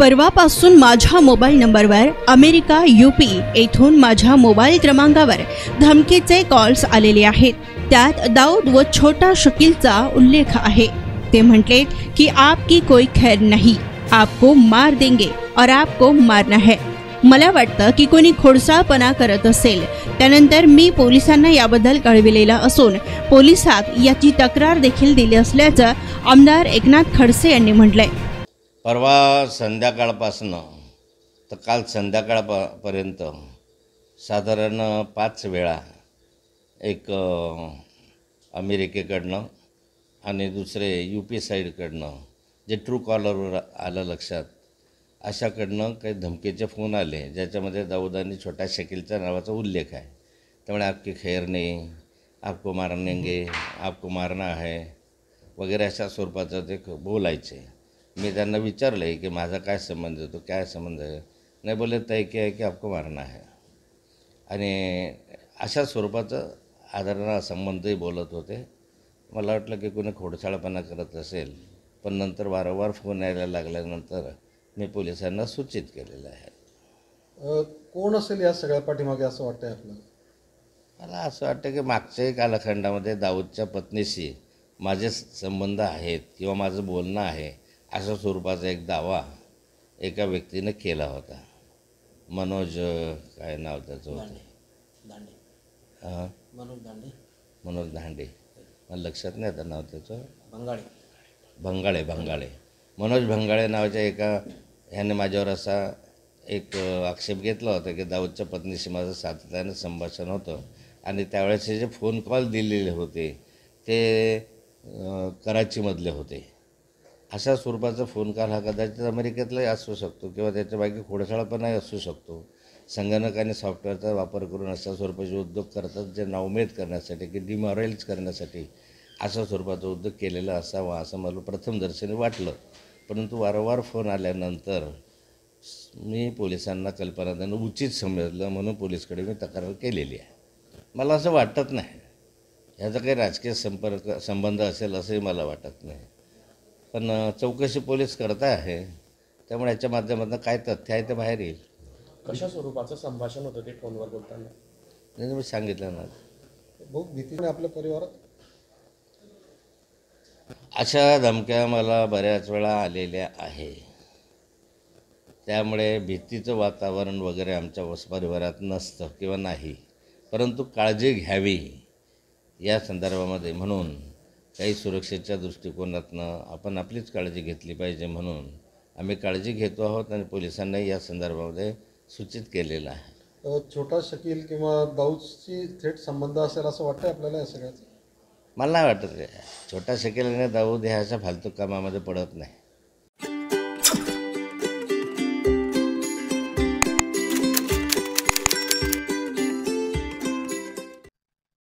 परवापासून माझ्या मोबाईल नंबरवर अमेरिका यूपी येथून माझ्या मोबाईल क्रमांकावर धमकीचे कॉल्स आलेले आहेत. त्यात दाऊद व छोटा शकीलचा उल्लेख आहे. ते म्हटले की आपकी कोई खैर नाही. आपको मार देंगे और आपको मारना है. मला वाटतं की कोणी खोडसाळपणा करत असेल. त्यानंतर मी पोलिसांना याबद्दल कळविलेला असून पोलिसात याची तक्रार देखील दिली असल्याचं आमदार एकनाथ खडसे यांनी म्हटलंय. परवा संध्याकाळपासनं तर काल संध्याकाळपर्यंत साधारण पाच वेळा एक अमेरिकेकडनं आणि दुसरे यू पी साईडकडनं जे ट्रू कॉलरवर आलं लक्षात अशाकडनं काही धमकीचे फोन आले ज्याच्यामध्ये दाऊदानी छोटा छोट्या शकीलच्या नावाचा उल्लेख आहे. त्यामुळे आपकी खैर नाही आपको मारनेंगे आपको मारना है वगैरे अशा स्वरूपाचं ते क- बोलायचे. मी त्यांना विचारलं आहे की माझा काय संबंध आहे? तो काय संबंध आहे? नाही बोले तय की आहे की आपको मारना है. आणि अशा स्वरूपाचं आदरणा संबंधही बोलत होते. मला वाटलं की कोणी खोडसाळपणा करत असेल पण नंतर वारंवार फोन यायला लागल्यानंतर मी पोलिसांना सूचित केलेलं आहे. कोण असेल या सगळ्या पाठीमागे असं वाटतंय आपल्याला मला असं वाटतं की मागच्याही कालखंडामध्ये दाऊदच्या पत्नीशी माझे संबंध आहेत किंवा माझं बोलणं आहे अशा स्वरूपाचा एक दावा एका व्यक्तीनं केला होता. मनोज काय नाव त्याचं होतं? दांडे हां? मनोज दांडे मनोज धांडे मला लक्षात नाही आता नाव त्याचं. बंगाळे भंगाळे भंगाळे. मनोज भंगाळे नावाच्या एका ह्याने माझ्यावर असा एक आक्षेप घेतला होता की दाऊदच्या पत्नीशी माझं सातत्यानं संभाषण होतं. आणि त्यावेळेस हे जे फोन कॉल दिलेले होते ते कराचीमधले होते. अशा स्वरूपाचा फोन कॉल हा कदाचित अमेरिकेतलाही असू शकतो किंवा त्याच्या बाकी खोडसाळपणाही असू शकतो. संगणक आणि सॉफ्टवेअरचा वापर करून अशा स्वरूपाचे उद्योग करतात जे नावमेद करण्यासाठी की डिमॉरलाइज करण्यासाठी अशा स्वरूपाचा उद्योग केलेला असावा असं मला प्रथमदर्शनी वाटलं. परंतु वारंवार फोन आल्यानंतर मी पोलिसांना कल्पना देणं उचित समजलं म्हणून पोलीसकडे मी तक्रार केलेली आहे. मला असं वाटत नाही. ह्याचा काही राजकीय संपर्क संबंध असेल असंही मला वाटत नाही. पण चौकशी पोलीस करता आहे. त्यामुळे याच्या माध्यमातून काय तथ्य आहे ते बाहेर येईल. कशा स्वरूपाचं संभाषण होतं ते फोनवर बोलताना? नाही मी सांगितलं ना. बहुत भीतीने आपल्या परिवारात? अशा धमक्या मला बऱ्याच वेळा आलेल्या आहे. त्यामुळे भीतीचं वातावरण वगैरे आमच्या वस परिवारात नसतं किंवा नाही. परंतु काळजी घ्यावी या संदर्भामध्ये म्हणून काही सुरक्षेच्या दृष्टिकोनातनं आपण आपलीच काळजी घेतली पाहिजे म्हणून आम्ही काळजी घेतो आहोत आणि पोलिसांनाही या संदर्भामध्ये सूचित केलेलं आहे. छोटा शकील किंवा दाऊदशी थेट संबंध असेल असं वाटतंय आपल्याला या सगळ्याचं? मला नाही वाटत रे. छोटा शकेल आणि दाऊद ह्या अशा फालतू कामामध्ये पडत नाही.